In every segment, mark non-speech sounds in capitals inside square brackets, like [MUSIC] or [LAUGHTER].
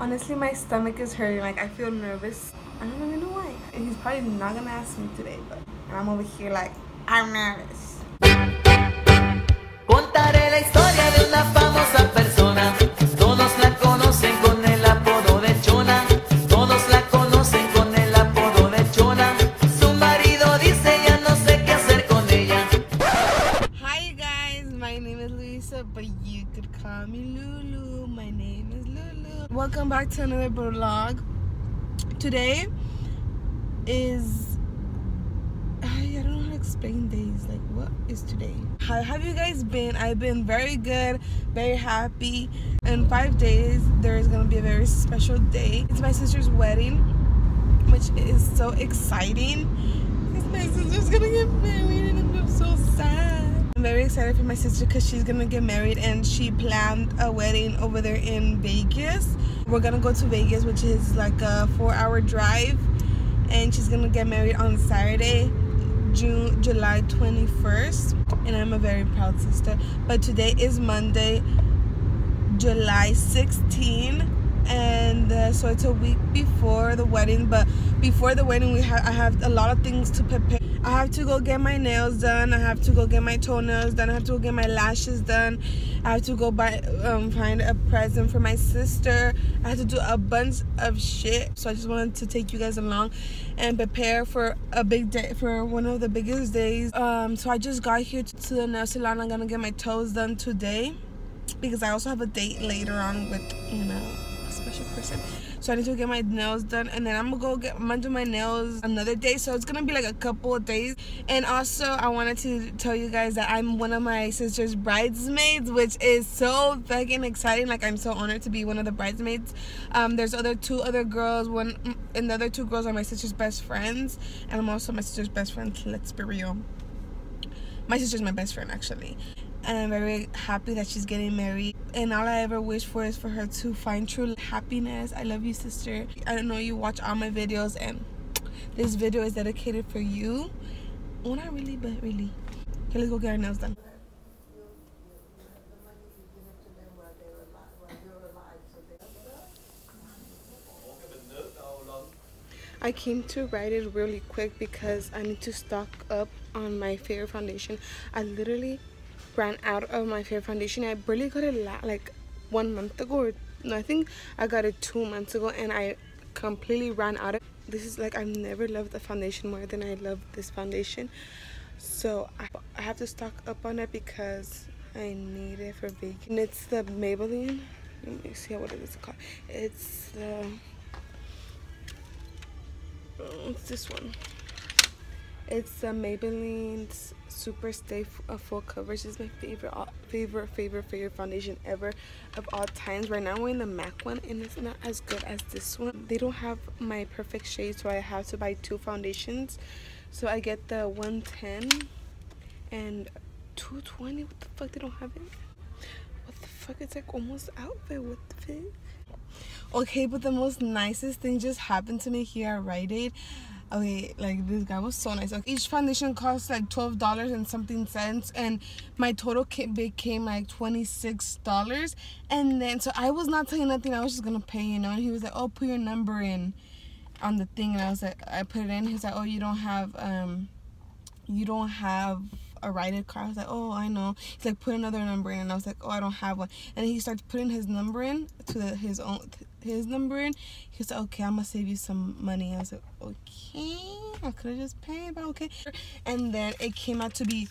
Honestly, my stomach is hurting. Like, I feel nervous. I don't even know why. He's probably not gonna ask me today, but I'm over here like, I'm nervous. Contaré la historia de una famosa persona. Todos la conocen con el apodo de Chona. Todos la conocen con el apodo de Chona. Su marido dice ya no sé qué hacer con ella. Hi guys, my name is Luisa, but you could call me Lulu. My name is Lulu. Welcome back to another vlog. Today is I don't know how to explain days. Like, what is today? How have you guys been? I've been very good, very happy. In five days, there is gonna be a very special day. It's my sister's wedding, which is so exciting. Because my sister's gonna get married, and I'm so sad. I'm very excited for my sister because she's gonna get married and she planned a wedding over there in Vegas. We're gonna go to Vegas, which is like a four hour drive and she's gonna get married on Saturday June July 21st and I'm a very proud sister. But today is Monday July 16 and uh, so it's a week before the wedding but before the wedding we have I have a lot of things to prepare I have to go get my nails done I have to go get my toenails done I have to go get my lashes done I have to go buy um, find a present for my sister. I have to do a bunch of shit so I just wanted to take you guys along and prepare for a big day for one of the biggest days. Um, so I just got here to the nail salon. I'm gonna get my toes done today because I also have a date later on with you know special person. So I need to get my nails done and then I'm gonna go get I'm gonna do my nails another day. So it's gonna be like a couple of days. And also I wanted to tell you guys that I'm one of my sister's bridesmaids which is so fucking exciting. Like I'm so honored to be one of the bridesmaids. Um, there's other two other girls. One and the other two girls are my sister's best friends. And I'm also my sister's best friend let's be real. My sister's my best friend actually and I'm very happy that she's getting married. And all I ever wish for is for her to find true happiness. I love you, sister. I know you watch all my videos, and this video is dedicated for you. Well, not really, but really. Okay, let's go get our nails done. I came to Rite Aid really quick because I need to stock up on my favorite foundation. I literally ran out of my favorite foundation. I barely got it like one month ago. Or, no, I think I got it two months ago and I completely ran out of This is like I've never loved a foundation more than I love this foundation. So I, I have to stock up on it because I need it for baking. It's the Maybelline. Let me see what it is called. It's the... Oh, it's this one. It's the Maybelline Super Stay Full Coverage. This is my favorite, uh, favorite, favorite, favorite foundation ever of all times. Right now I'm wearing the MAC one and it's not as good as this one. They don't have my perfect shade so I have to buy two foundations. So I get the 110 and 220. What the fuck? They don't have it? What the fuck? It's like almost out there. What the fuck? Okay, but the most nicest thing just happened to me here at Rite Aid okay like this guy was so nice. Like, each foundation cost like 12 dollars and something cents and my total kit became like 26 dollars. And then so i was not saying nothing. I was just gonna pay you know? And he was like oh put your number in on the thing. And i was like i put it in. He's like oh you don't have um you don't have a Rite car. I was like, oh, I know. He's like, put another number in, and I was like, oh, I don't have one. And he starts putting his number in to the, his own his number in. He like, okay, I'm gonna save you some money. I was like, okay, I could have just paid, but okay. And then it came out to be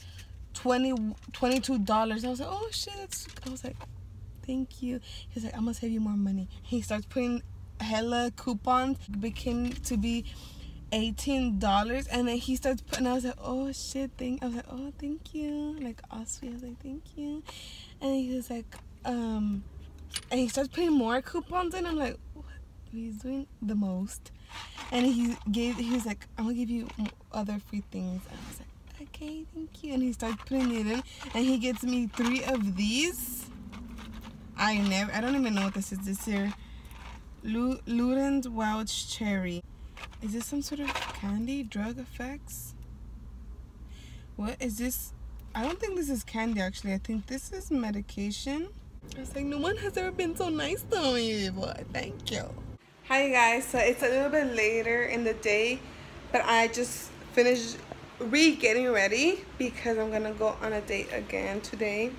20 $22. I was like, oh shit, I was like, thank you. He's like, I'm gonna save you more money. He starts putting hella coupons, became to be $18 and then he starts putting I was like oh shit thank I was like oh thank you like sweet I was like thank you and he was like um and he starts putting more coupons in. I'm like, what? He's doing the most. And he gave, he was like, I'm gonna give you other free things. And I was like, okay, thank you. And he starts putting it in, and he gets me three of these. I never, I don't even know what this is. This here, Luden's Wild Cherry. Is this some sort of candy? Drug effects? What is this? I don't think this is candy actually. I think this is medication. I was like, no one has ever been so nice to me, but thank you. Hi guys, so it's a little bit later in the day, but I just finished re-getting ready because I'm gonna go on a date again today.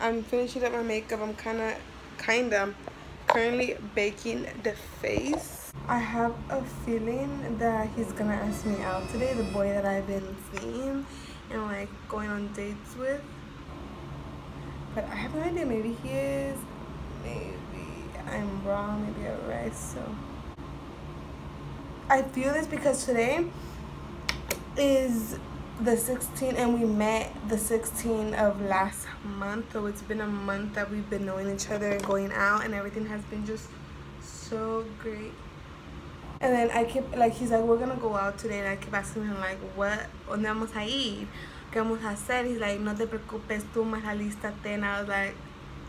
I'm finishing up my makeup. I'm kind of, kind of, currently baking the face. I have a feeling that he's gonna ask me out today, the boy that I've been seeing and like going on dates with. But I have no idea, maybe he is, maybe I'm wrong, maybe I'm right, so. I feel this because today is the 16th and we met the 16th of last month so it's been a month that we've been knowing each other and going out and everything has been just so great and then I kept like he's like we're gonna go out today and I kept asking him like what ¿Dónde vamos a ir? ¿Qué vamos a hacer? He's like no te preocupes tú más alístate and I was like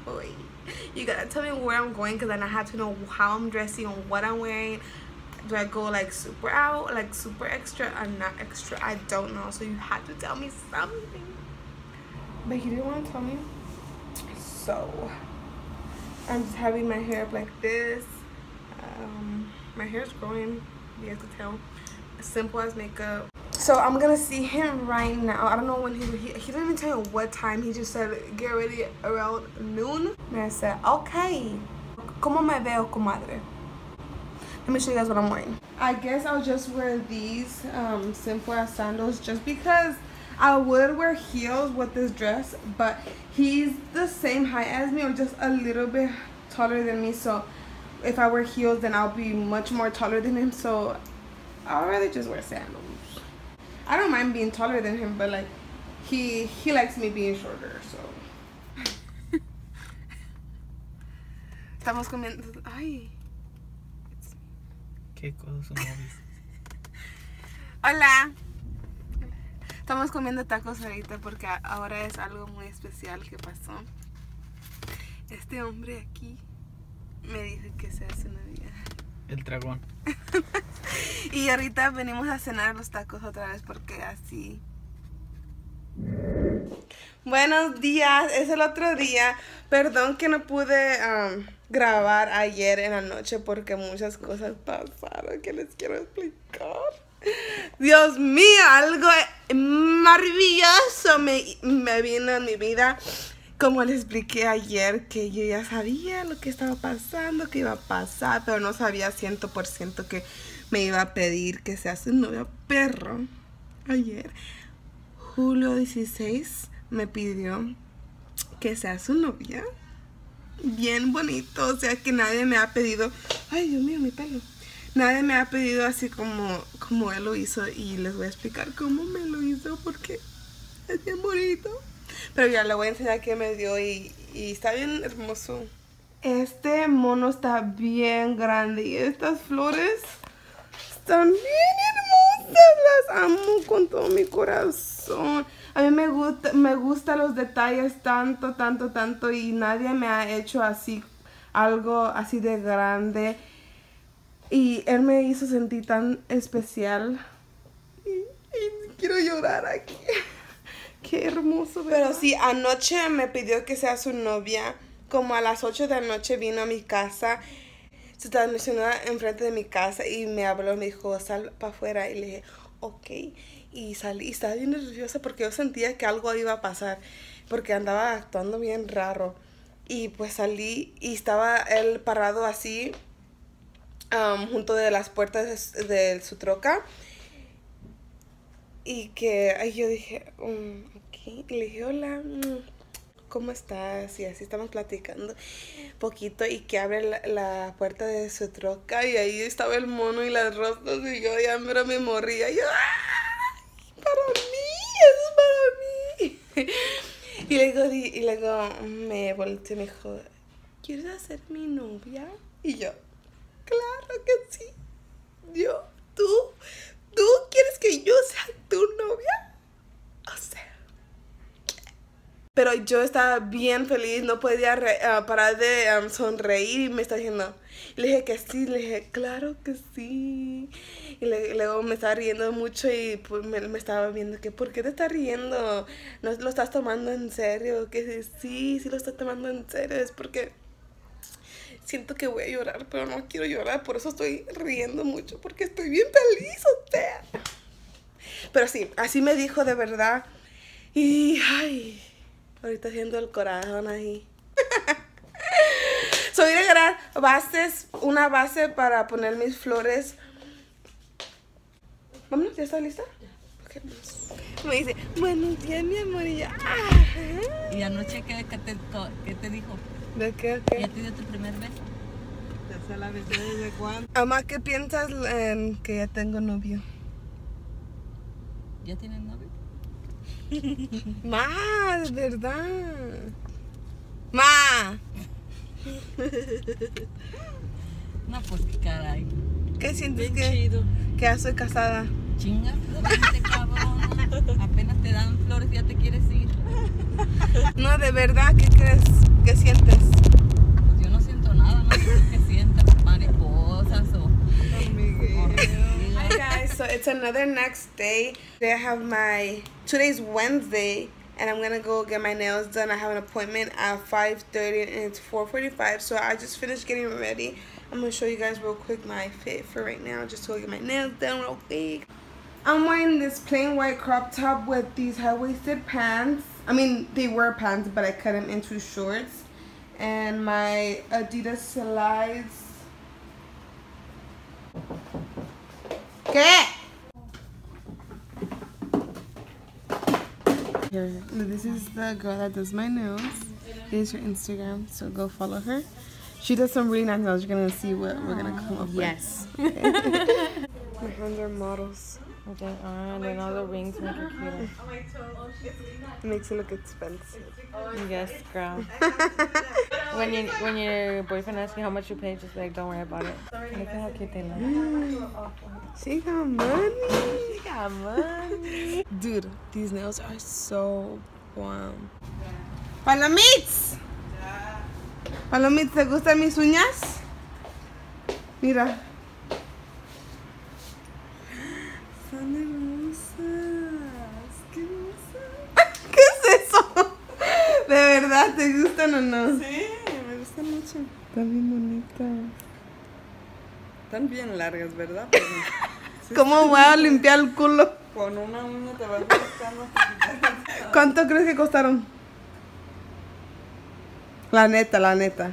Oy, you gotta tell me where I'm going because then I have to know how I'm dressing and what I'm wearing do I go like super out, like super extra or not extra? I don't know. So you have to tell me something. But he didn't want to tell me. So I'm just having my hair up like this. Um, my hair's growing, you have to tell. Simple as makeup. So I'm gonna see him right now. I don't know when he, he, he didn't even tell me what time. He just said get ready around noon. And I said, okay. ¿Cómo me veo, comadre? let me show you guys what I'm wearing. I guess I'll just wear these um, simple as sandals just because I would wear heels with this dress, but he's the same height as me or just a little bit taller than me. So if I wear heels, then I'll be much more taller than him. So I'd rather just wear sandals. I don't mind being taller than him, but like he he likes me being shorter, so. [LAUGHS] Estamos comiendo. Ay. ¿Qué cosas son obvias? Hola. Estamos comiendo tacos ahorita porque ahora es algo muy especial que pasó. Este hombre aquí me dijo que se hace una vida. El dragón. [LAUGHS] y ahorita venimos a cenar los tacos otra vez porque así. Buenos días, es el otro día. Perdón que no pude um, grabar ayer en la noche porque muchas cosas pasaron que les quiero explicar. Dios mío, algo maravilloso me, me vino en mi vida. Como les expliqué ayer, que yo ya sabía lo que estaba pasando, que iba a pasar, pero no sabía 100% que me iba a pedir que sea su novio perro. Ayer, julio 16, me pidió que sea su novia bien bonito. O sea que nadie me ha pedido. Ay, Dios mío, mi pelo. Nadie me ha pedido así como, como él lo hizo. Y les voy a explicar cómo me lo hizo porque. Pero ya le voy a enseñar qué me dio y, y está bien hermoso. Este mono está bien grande y estas flores están bien hermosas. Las amo con todo mi corazón. A mí me gusta, me gustan los detalles tanto, tanto, tanto y nadie me ha hecho así algo así de grande. Y él me hizo sentir tan especial. Y, quiero llorar aquí. [LAUGHS] Qué hermoso. Pero sí, anoche me pidió que sea su novia. Como a las 8 de la noche vino a mi casa. Se estacionó enfrente de mi casa y me habló, me dijo, sal para afuera. Y le dije, ok y salí, y estaba bien nerviosa porque yo sentía que algo iba a pasar, porque andaba actuando bien raro. Y pues salí y estaba él parado así, junto de las puertas de, su troca. Y que ahí yo dije, um, y le dije, hola, mm, ¿cómo estás? Y así estamos platicando poquito y que abre la, puerta de su troca y ahí estaba el mono y las rosas y yo ya me moría. Y yo, ¡ah! para mí, es para mí. [LAUGHS] Y luego, y luego me volteé y me dijo, ¿quieres ser mi novia? Y yo, claro que sí. Yo, ¿tú? ¿Tú quieres que yo sea tu novia? O sea, Pero yo estaba bien feliz, no podía ah, parar de sonreír y me está diciendo, Y le dije que sí, le dije, claro que sí. Y luego me estaba riendo mucho y pues, me, estaba viendo que, ¿por qué te estás riendo? ¿No lo estás tomando en serio? Que sí, sí lo estoy tomando en serio. Es porque siento que voy a llorar, pero no quiero llorar. Por eso estoy riendo mucho, porque estoy bien feliz, sea. Pero sí, así me dijo de verdad. Y, ay, ahorita haciendo el corazón ahí. [LAUGHS] So, voy a agarrar bases, una base para poner mis flores. Vámonos, ¿ya está lista? Vámonos. Me dice, buenos días, mi amor. Y anoche, ¿qué, qué te, qué te dijo? ¿De qué? ¿Ya te dio tu primer beso? Ya se la besé desde cuándo. Mamá, ¿qué piensas en que ya tengo novio? ¿Ya tienes novio? [LAUGHS] Ma, de verdad. Ma, [LAUGHS] No, pues qué caray. ¿qué sientes Bien que, chido. que ya soy casada? Chingas, [LAUGHS] vente, cabrón. Apenas te dan flores y ya te quieres ir. No, de verdad, ¿qué crees? ¿Qué sientes? Pues yo no siento nada, no sé qué sientas, mariposas o... Hi guys, so it's another next day. Today I have my today's Wednesday and I'm gonna go get my nails done. I have an appointment at 5:30 and it's 4:45. So I just finished getting ready. I'm gonna show you guys real quick my fit for right now. Just to go get my nails done real quick. I'm wearing this plain white crop top with these high-waisted pants. I mean, they were pants, but I cut them into shorts. And my Adidas slides. ¿Qué? Here, this is the girl that does my nails. Here's her Instagram, so go follow her. She does some really nice nails. You're gonna see what we're gonna come up Yes. with. Yes. my friends are models. They are, and then all the rings make it [LAUGHS] cuter. It makes it look expensive. Yes, girl. [LAUGHS] [LAUGHS] when you when your boyfriend asks you how much you pay, just like don't worry about it. Look at how cute they look. She got money. She got money. Dude, these nails are so bomb. Palomits. Palomits, ¿te gustan mis uñas? Mira. Son hermosas. Qué hermosas. [LAUGHS] ¿Qué es eso? ¿De verdad te gustan o no? Sí, me gustan mucho. Están bien bonitas. Están bien largas, ¿verdad? Pero [LAUGHS] ¿Cómo voy a limpiar el culo? con una uña te vas buscando. ¿Cuánto crees que costaron? La neta, la neta.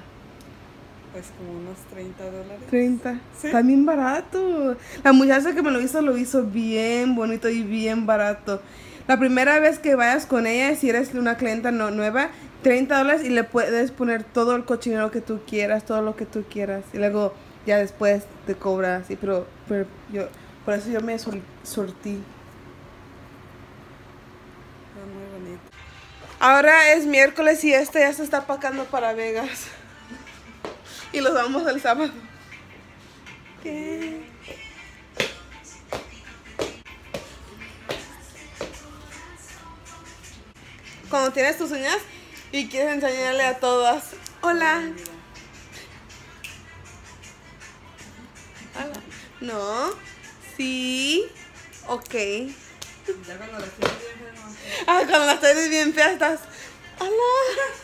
Pues como unos 30 dólares. 30. Sí. Está bien barato. La muchacha que me lo hizo, lo hizo bien bonito y bien barato. La primera vez que vayas con ella, si eres una clienta no, nueva, 30 dólares y le puedes poner todo el cochinero que tú quieras, todo lo que tú quieras. Y luego ya después te cobras. Sí, pero, pero yo, por eso yo me sol- sortí. Ahora es miércoles y este ya se está pacando para Vegas. Y los vamos el sábado. ¿Qué? Cuando tienes tus uñas y quieres enseñarle a todas. Hola. Hola. No. Sí. Ok. Ya cuando las tienes bien feas, no. Ah, cuando las tienes bien feas estás. Hola.